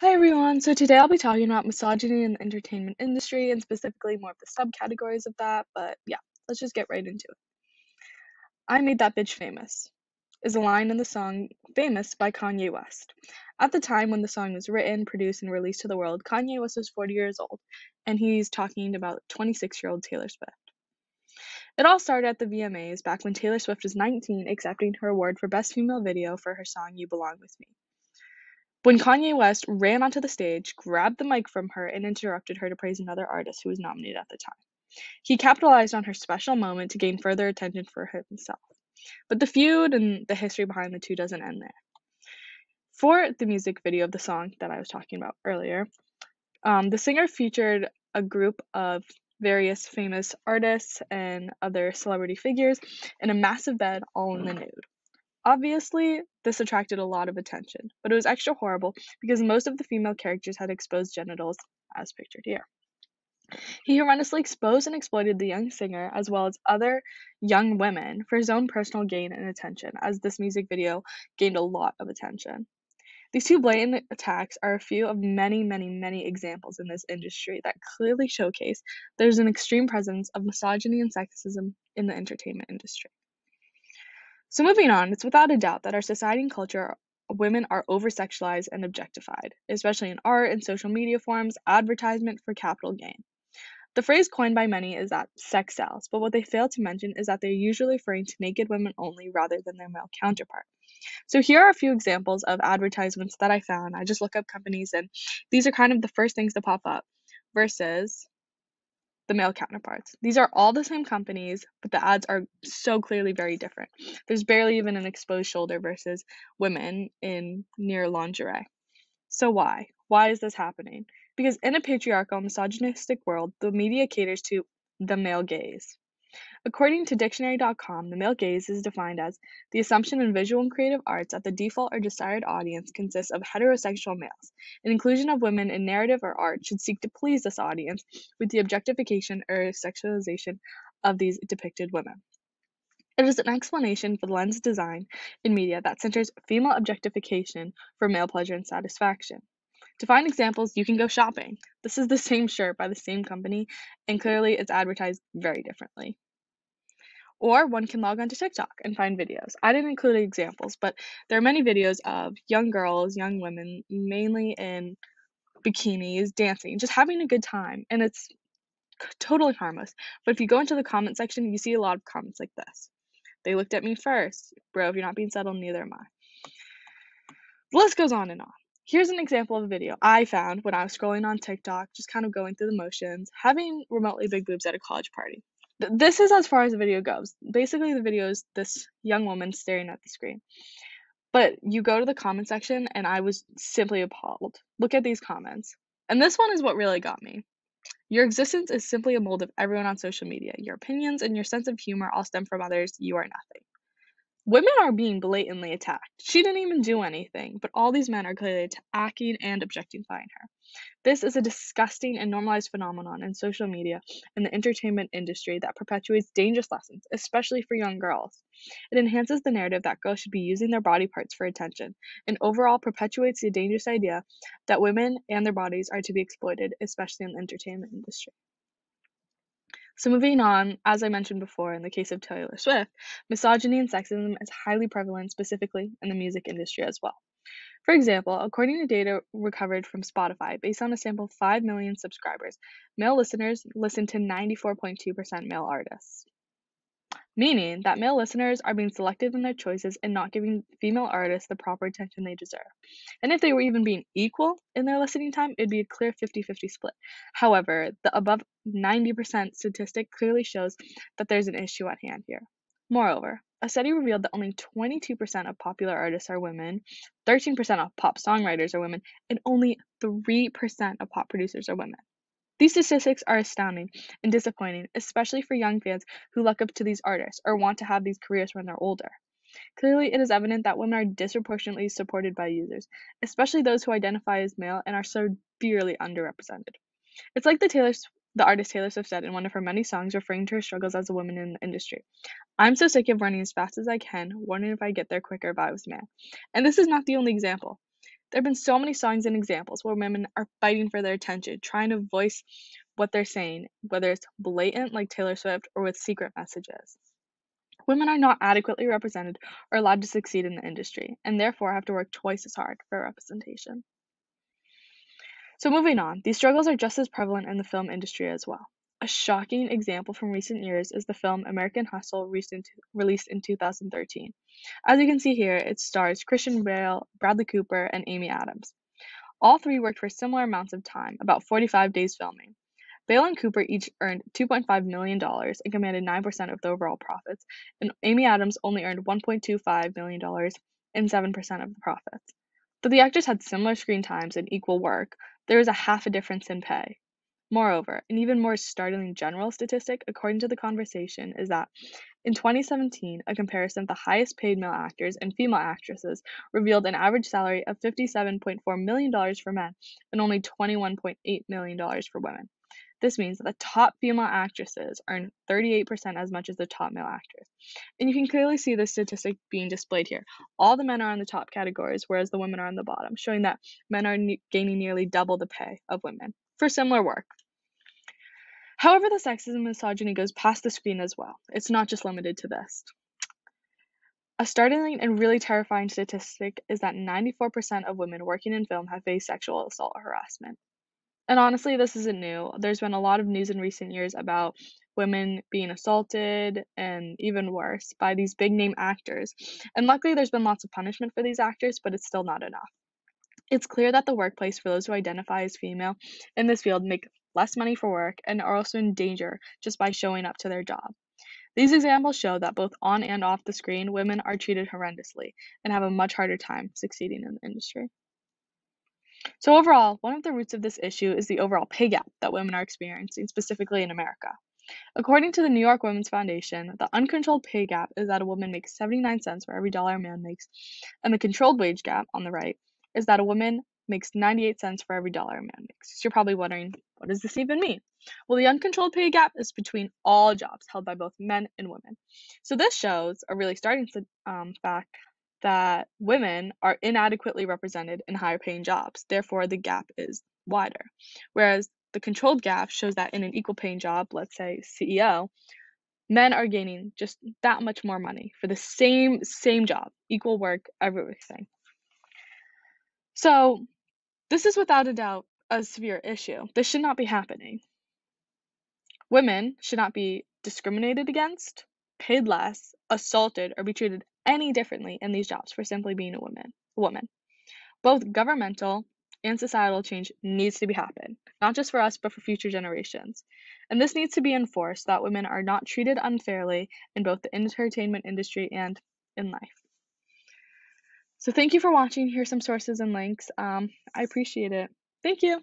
Hi everyone. So today I'll be talking about misogyny in the entertainment industry and specifically more of the subcategories of that. But yeah, let's just get right into it. I Made That Bitch Famous is a line in the song Famous by Kanye West. At the time when the song was written, produced, and released to the world, Kanye West was 40 years old, and he's talking about 26 year old Taylor Swift. It all started at the VMAs back when Taylor Swift was 19, accepting her award for Best Female Video for her song You Belong With Me. When Kanye West ran onto the stage, grabbed the mic from her, and interrupted her to praise another artist who was nominated at the time. He capitalized on her special moment to gain further attention for himself. But the feud and the history behind the two doesn't end there. For the music video of the song that I was talking about earlier, um, the singer featured a group of various famous artists and other celebrity figures in a massive bed all in the nude. Obviously, this attracted a lot of attention, but it was extra horrible because most of the female characters had exposed genitals, as pictured here. He horrendously exposed and exploited the young singer as well as other young women for his own personal gain and attention, as this music video gained a lot of attention. These two blatant attacks are a few of many, many, many examples in this industry that clearly showcase there's an extreme presence of misogyny and sexism in the entertainment industry. So, moving on, it's without a doubt that our society and culture, women are over sexualized and objectified, especially in art and social media forms, advertisement for capital gain. The phrase coined by many is that sex sells, but what they fail to mention is that they're usually referring to naked women only rather than their male counterpart. So here are a few examples of advertisements that I found. I just look up companies and these are kind of the first things to pop up versus the male counterparts. These are all the same companies, but the ads are so clearly very different. There's barely even an exposed shoulder versus women in near lingerie. So, why? Why is this happening? Because in a patriarchal, misogynistic world, the media caters to the male gaze. According to Dictionary.com, the male gaze is defined as the assumption in visual and creative arts that the default or desired audience consists of heterosexual males. An inclusion of women in narrative or art should seek to please this audience with the objectification or sexualization of these depicted women. It is an explanation for the lens design in media that centers female objectification for male pleasure and satisfaction. To find examples, you can go shopping. This is the same shirt by the same company, and clearly it's advertised very differently. Or one can log onto TikTok and find videos. I didn't include examples, but there are many videos of young girls, young women, mainly in bikinis, dancing, just having a good time. And it's totally harmless. But if you go into the comment section, you see a lot of comments like this. They looked at me first. Bro, if you're not being settled, neither am I. The list goes on and on. Here's an example of a video I found when I was scrolling on TikTok, just kind of going through the motions, having remotely big boobs at a college party this is as far as the video goes. Basically, the video is this young woman staring at the screen. But you go to the comment section, and I was simply appalled. Look at these comments. And this one is what really got me. Your existence is simply a mold of everyone on social media. Your opinions and your sense of humor all stem from others. You are nothing. Women are being blatantly attacked. She didn't even do anything, but all these men are clearly attacking and objectifying her. This is a disgusting and normalized phenomenon in social media and the entertainment industry that perpetuates dangerous lessons, especially for young girls. It enhances the narrative that girls should be using their body parts for attention, and overall perpetuates the dangerous idea that women and their bodies are to be exploited, especially in the entertainment industry. So, moving on, as I mentioned before, in the case of Taylor Swift, misogyny and sexism is highly prevalent specifically in the music industry as well. For example, according to data recovered from Spotify, based on a sample of 5 million subscribers, male listeners listen to 94.2% male artists meaning that male listeners are being selective in their choices and not giving female artists the proper attention they deserve. And if they were even being equal in their listening time, it'd be a clear 50 50 split. However, the above 90% statistic clearly shows that there's an issue at hand here. Moreover, a study revealed that only 22% of popular artists are women, 13% of pop songwriters are women, and only 3% of pop producers are women. These statistics are astounding and disappointing, especially for young fans who look up to these artists or want to have these careers when they're older. Clearly, it is evident that women are disproportionately supported by users, especially those who identify as male and are severely underrepresented. It's like the Taylor the artist Taylor Swift said in one of her many songs referring to her struggles as a woman in the industry. I'm so sick of running as fast as I can, wondering if I get there quicker if I was a man. And this is not the only example. There have been so many songs and examples where women are fighting for their attention, trying to voice what they're saying, whether it's blatant like Taylor Swift or with secret messages. Women are not adequately represented or allowed to succeed in the industry, and therefore have to work twice as hard for representation. So, moving on, these struggles are just as prevalent in the film industry as well. A shocking example from recent years is the film American Hustle, released in 2013. As you can see here, it stars Christian Bale, Bradley Cooper, and Amy Adams. All three worked for similar amounts of time, about 45 days filming. Bale and Cooper each earned $2.5 million and commanded 9% of the overall profits, and Amy Adams only earned $1.25 million and 7% of the profits. Though the actors had similar screen times and equal work, there was a half a difference in pay. Moreover, an even more startling general statistic, according to the conversation, is that in 2017, a comparison of the highest paid male actors and female actresses revealed an average salary of $57.4 million for men and only $21.8 million for women. This means that the top female actresses earn 38% as much as the top male actors. And you can clearly see this statistic being displayed here. All the men are on the top categories, whereas the women are on the bottom, showing that men are ne- gaining nearly double the pay of women for similar work. However, the sexism and misogyny goes past the screen as well. It's not just limited to this. A startling and really terrifying statistic is that 94% of women working in film have faced sexual assault or harassment. And honestly, this isn't new. There's been a lot of news in recent years about women being assaulted and even worse by these big name actors. And luckily, there's been lots of punishment for these actors, but it's still not enough. It's clear that the workplace for those who identify as female in this field make less money for work and are also in danger just by showing up to their job. These examples show that both on and off the screen, women are treated horrendously and have a much harder time succeeding in the industry. So, overall, one of the roots of this issue is the overall pay gap that women are experiencing, specifically in America. According to the New York Women's Foundation, the uncontrolled pay gap is that a woman makes 79 cents for every dollar a man makes, and the controlled wage gap on the right is that a woman makes 98 cents for every dollar a man makes. So you're probably wondering, what does this even mean? Well, the uncontrolled pay gap is between all jobs held by both men and women. So this shows a really starting um, fact that women are inadequately represented in higher paying jobs. Therefore, the gap is wider. Whereas the controlled gap shows that in an equal paying job, let's say CEO, men are gaining just that much more money for the same same job, equal work, everything. So, this is without a doubt a severe issue. This should not be happening. Women should not be discriminated against, paid less, assaulted, or be treated any differently in these jobs for simply being a woman. A woman. Both governmental and societal change needs to be happen, not just for us, but for future generations. And this needs to be enforced that women are not treated unfairly in both the entertainment industry and in life. So thank you for watching. Here's some sources and links. Um, I appreciate it. Thank you.